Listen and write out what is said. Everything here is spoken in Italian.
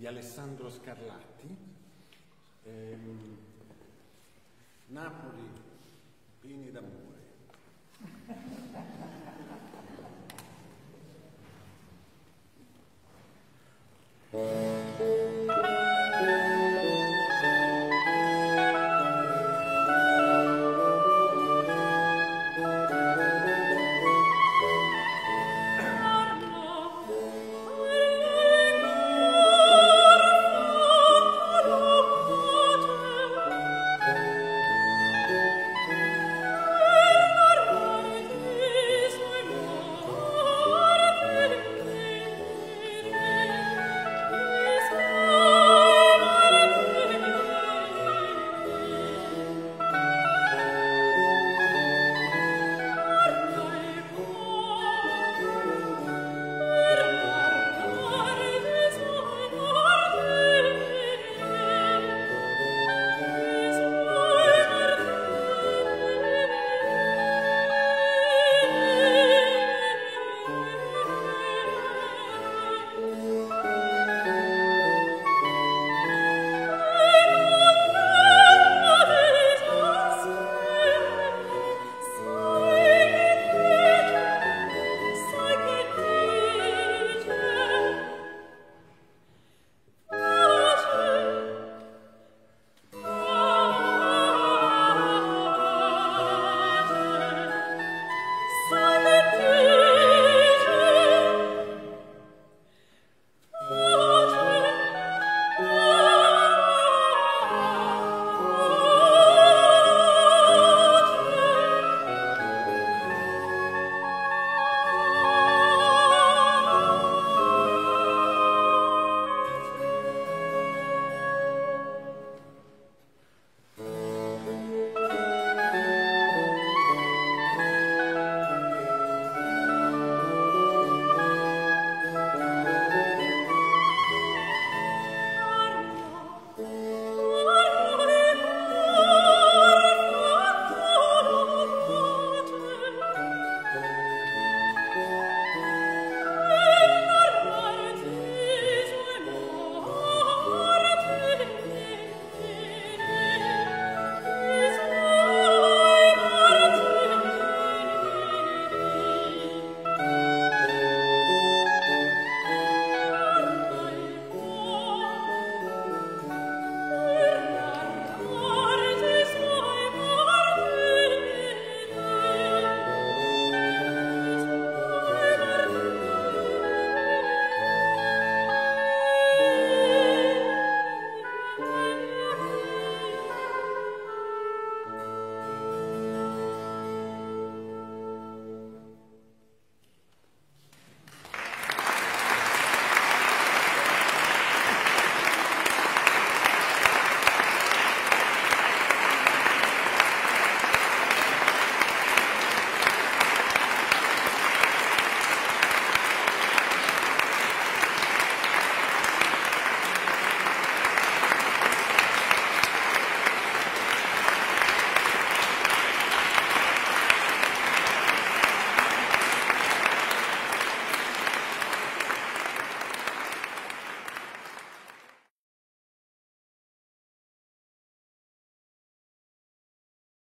Di Alessandro Scarlatti. Ehm, Napoli,